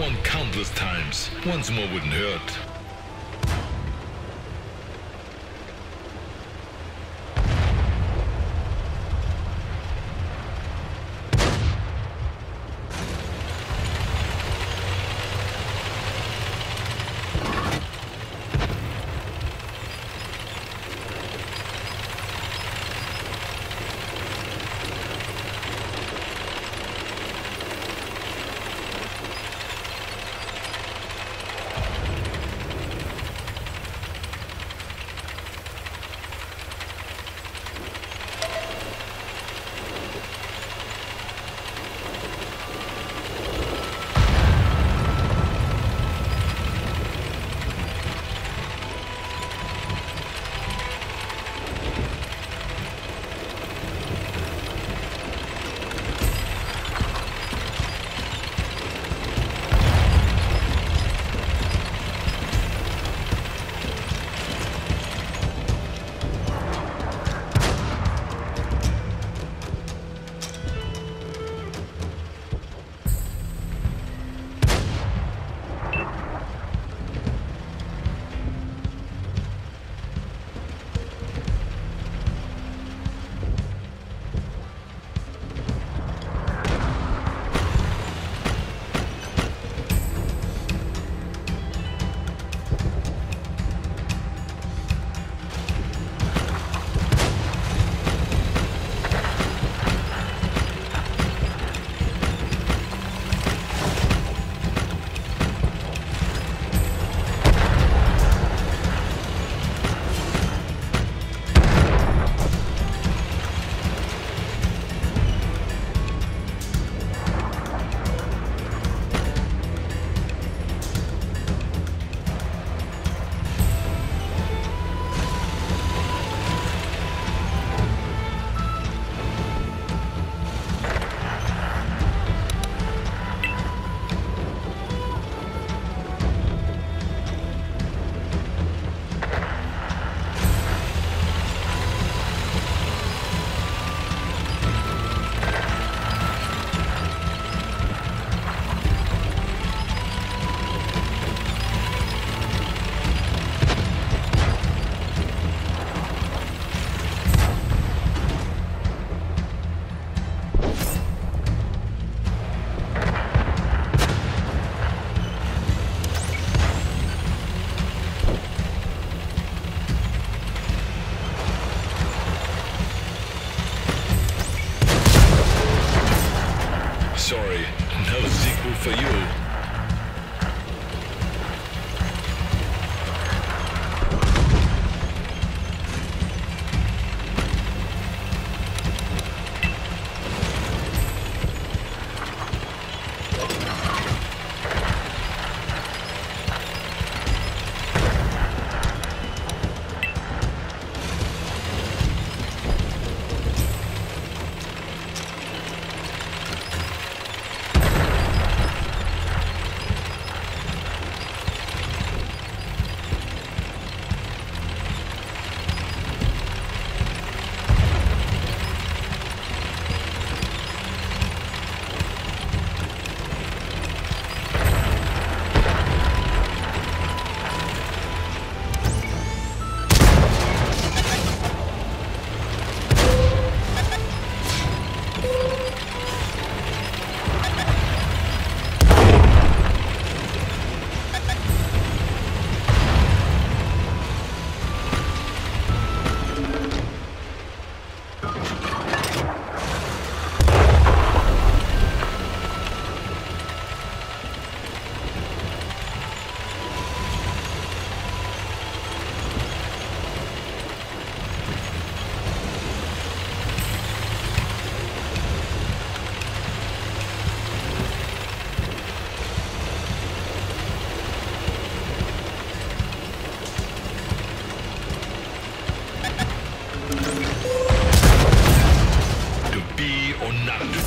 won countless times. Once more wouldn't hurt.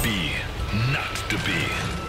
be, not to be.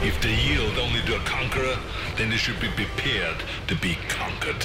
If they yield only to a conqueror, then they should be prepared to be conquered.